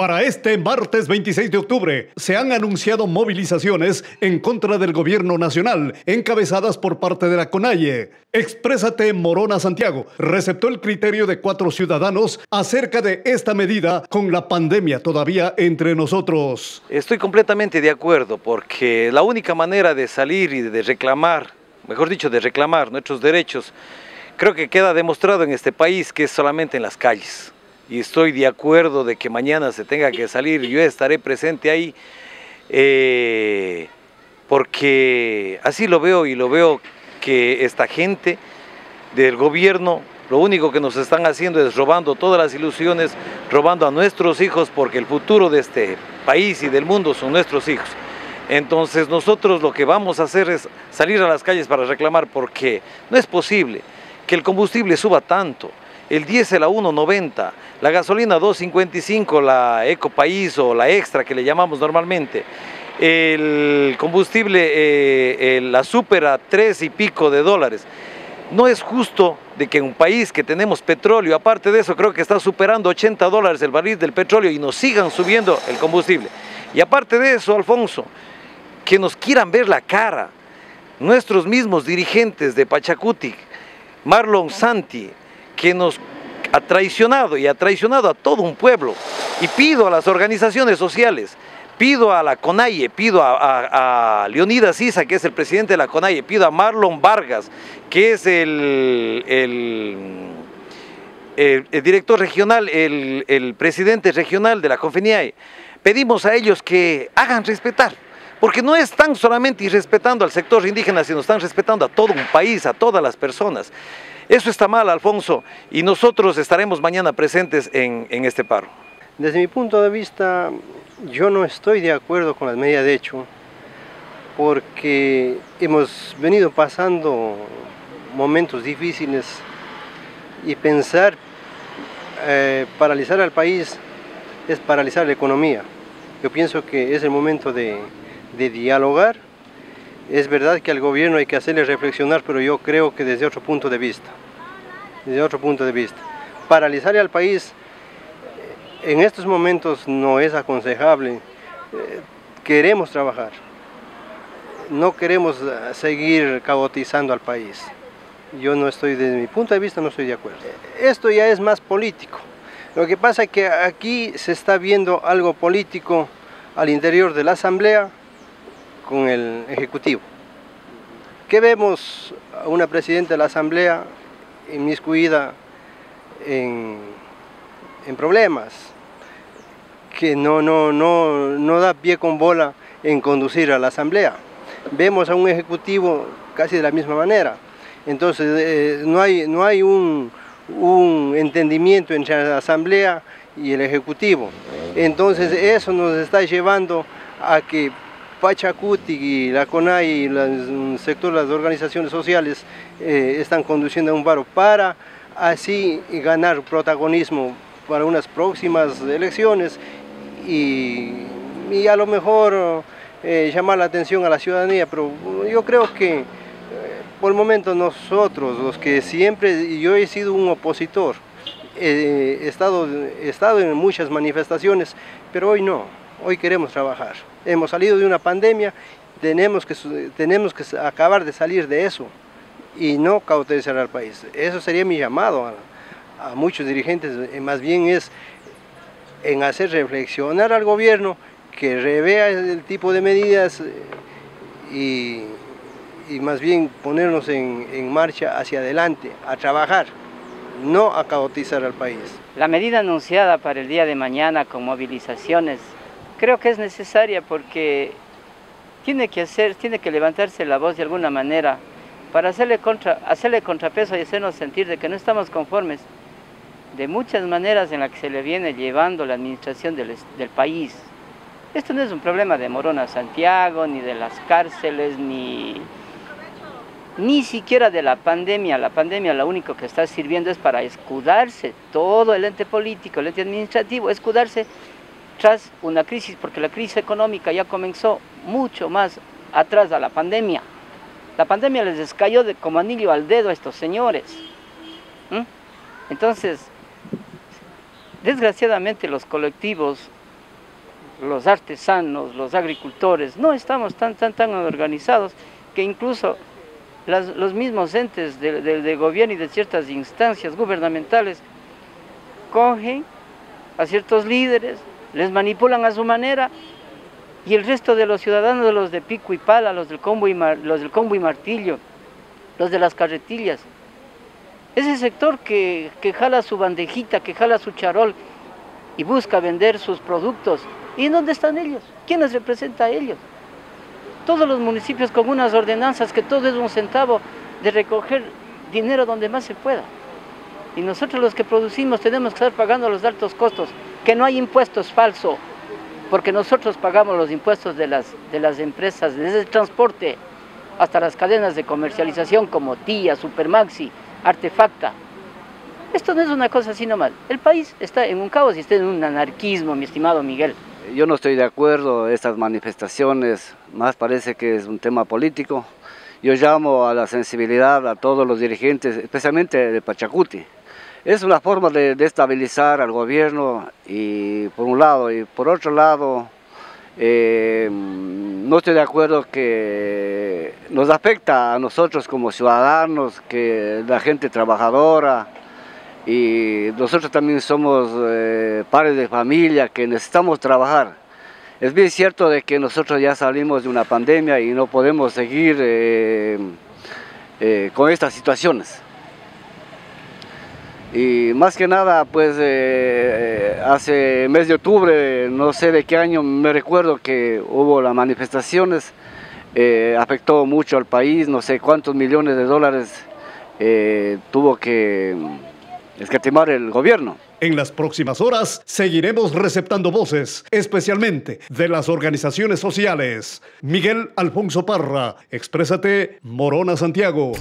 Para este martes 26 de octubre se han anunciado movilizaciones en contra del gobierno nacional, encabezadas por parte de la CONAIE. Exprésate Morona Santiago receptó el criterio de cuatro ciudadanos acerca de esta medida con la pandemia todavía entre nosotros. Estoy completamente de acuerdo porque la única manera de salir y de reclamar, mejor dicho, de reclamar nuestros derechos, creo que queda demostrado en este país que es solamente en las calles y estoy de acuerdo de que mañana se tenga que salir, yo estaré presente ahí, eh, porque así lo veo y lo veo que esta gente del gobierno lo único que nos están haciendo es robando todas las ilusiones, robando a nuestros hijos, porque el futuro de este país y del mundo son nuestros hijos. Entonces nosotros lo que vamos a hacer es salir a las calles para reclamar, porque no es posible que el combustible suba tanto el diésel a 1.90, la gasolina 2.55, la Eco País o la Extra que le llamamos normalmente, el combustible, eh, la super a 3 y pico de dólares. No es justo de que en un país que tenemos petróleo, aparte de eso creo que está superando 80 dólares el barril del petróleo y nos sigan subiendo el combustible. Y aparte de eso, Alfonso, que nos quieran ver la cara, nuestros mismos dirigentes de Pachacuti, Marlon Santi, que nos ha traicionado y ha traicionado a todo un pueblo. Y pido a las organizaciones sociales, pido a la CONAIE, pido a, Leonidas Isa, que es el presidente de la CONAIE, pido a Marlon Vargas, que es el, el, director regional, el, el, presidente regional de la CONFENIAE, pedimos a ellos que hagan respetar, porque no están solamente irrespetando al sector indígena, sino están respetando a todo un país, a todas las personas. Eso está mal, Alfonso, y nosotros estaremos mañana presentes en, este paro. Desde mi punto de vista, yo no estoy de acuerdo con las medidas de hecho, porque hemos venido pasando momentos difíciles y pensar eh, paralizar al país es paralizar la economía. Yo pienso que es el momento de, de dialogar. Es verdad que al gobierno hay que hacerle reflexionar, pero yo creo que desde otro punto de vista desde otro punto de vista. Paralizar al país en estos momentos no es aconsejable. Eh, queremos trabajar, no queremos eh, seguir caotizando al país. Yo no estoy, desde mi punto de vista, no estoy de acuerdo. Esto ya es más político. Lo que pasa es que aquí se está viendo algo político al interior de la Asamblea con el Ejecutivo. ¿Qué vemos a una presidenta de la Asamblea inmiscuida en, en problemas, que no, no, no, no da pie con bola en conducir a la asamblea. Vemos a un ejecutivo casi de la misma manera. Entonces eh, no hay, no hay un, un entendimiento entre la asamblea y el ejecutivo. Entonces eso nos está llevando a que Pachacuti y la CONAI y el sector de las organizaciones sociales eh, están conduciendo a un paro para así ganar protagonismo para unas próximas elecciones y, a lo mejor eh, llamar la atención a la ciudadanía, pero yo creo que eh, por el momento nosotros, los que siempre, yo he sido un opositor, estado, he estado en muchas manifestaciones, pero hoy no, hoy queremos trabajar. Hemos salido de una pandemia, tenemos que, tenemos que acabar de salir de eso y no cauterizar al país. Eso sería mi llamado a, muchos dirigentes, eh, más bien es en hacer reflexionar al gobierno que revea el tipo de medidas eh, y, más bien ponernos en, en marcha hacia adelante, a trabajar, no a caotizar al país. La medida anunciada para el día de mañana con movilizaciones creo que es necesaria porque tiene que, hacer, tiene que levantarse la voz de alguna manera para hacerle, contra, hacerle contrapeso y hacernos sentir de que no estamos conformes de muchas maneras en las que se le viene llevando la administración del, del país. Esto no es un problema de Morona Santiago, ni de las cárceles, ni, ni siquiera de la pandemia. La pandemia lo único que está sirviendo es para escudarse todo el ente político, el ente administrativo, escudarse tras una crisis, porque la crisis económica ya comenzó mucho más atrás de la pandemia. La pandemia les descayó de, como anillo al dedo a estos señores. Entonces, desgraciadamente los colectivos los artesanos, los agricultores, no estamos tan, tan, tan organizados que incluso los mismos entes de, gobierno y de ciertas instancias gubernamentales cogen a ciertos líderes, les manipulan a su manera y el resto de los ciudadanos, los de pico y pala, los del combo y, los del combo y martillo, los de las carretillas, ese sector que, que jala su bandejita, que jala su charol y busca vender sus productos, ¿y dónde están ellos? ¿Quién les representa a ellos? todos los municipios con unas ordenanzas que todo es un centavo de recoger dinero donde más se pueda. Y nosotros los que producimos tenemos que estar pagando los altos costos, que no hay impuestos falsos, porque nosotros pagamos los impuestos de las, de las empresas, desde el transporte hasta las cadenas de comercialización como TIA, Supermaxi, Artefacta. Esto no es una cosa así nomás. El país está en un caos y está en un anarquismo, mi estimado Miguel. Yo no estoy de acuerdo estas manifestaciones, más parece que es un tema político. Yo llamo a la sensibilidad a todos los dirigentes, especialmente de Pachacuti. Es una forma de estabilizar al gobierno y por un lado y por otro lado eh, no estoy de acuerdo que nos afecta a nosotros como ciudadanos, que la gente trabajadora, y nosotros también somos eh, padres de familia que necesitamos trabajar. Es bien cierto de que nosotros ya salimos de una pandemia y no podemos seguir eh, eh, con estas situaciones. Y más que nada, pues hace mes de octubre, no sé de qué año, me recuerdo que hubo las manifestaciones, afectó mucho al país, no sé cuántos millones de dólares tuvo que escatimar el gobierno. En las próximas horas seguiremos receptando voces, especialmente de las organizaciones sociales. Miguel Alfonso Parra, exprésate Morona Santiago.